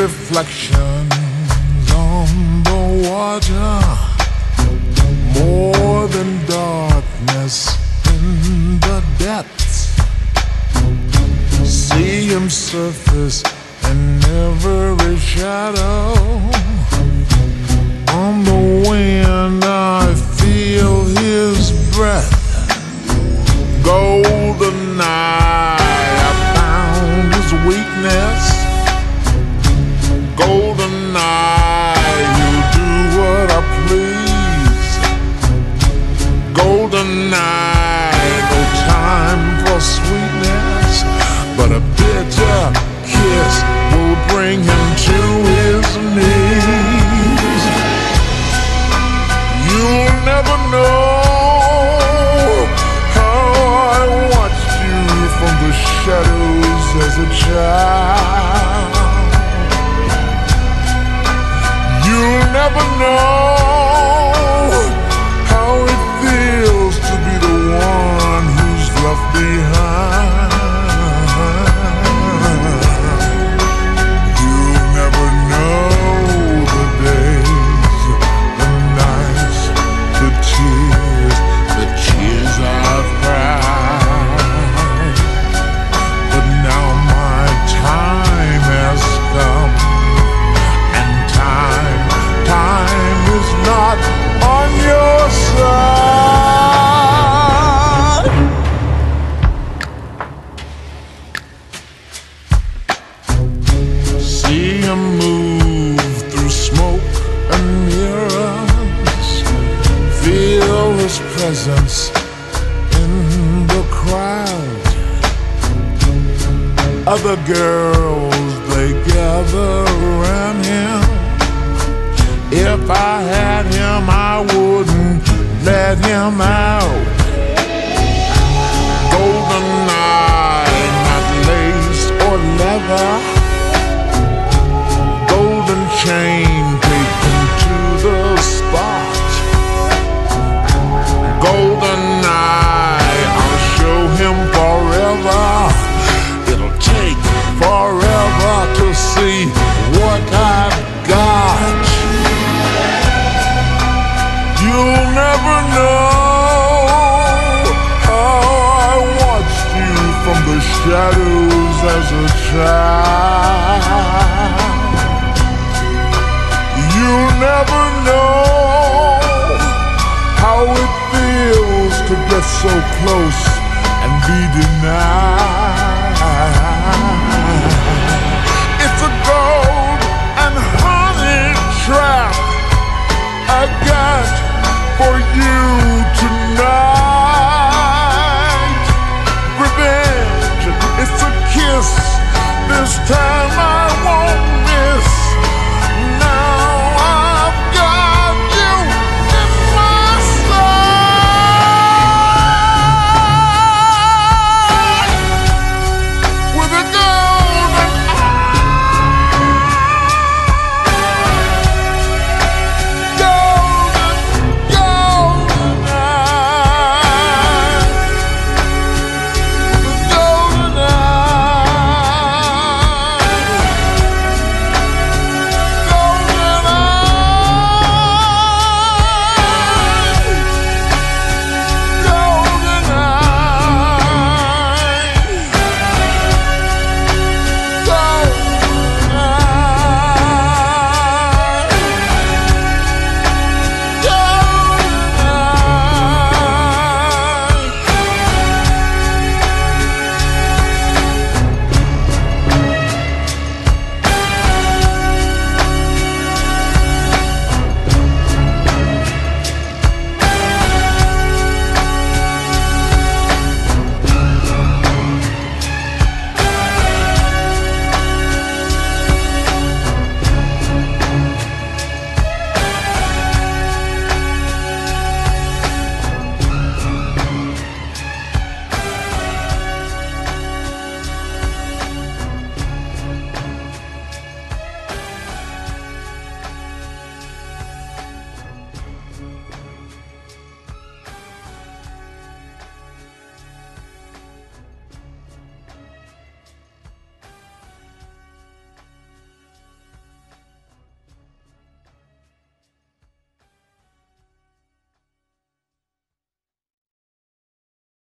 reflections on the water. More than darkness in the depths. See him surface What up? know his presence in the crowd. Other girls, they gather around him. If I had him, I wouldn't let him out. shadows as a child. you'll never know how it feels to get so close and be denied. time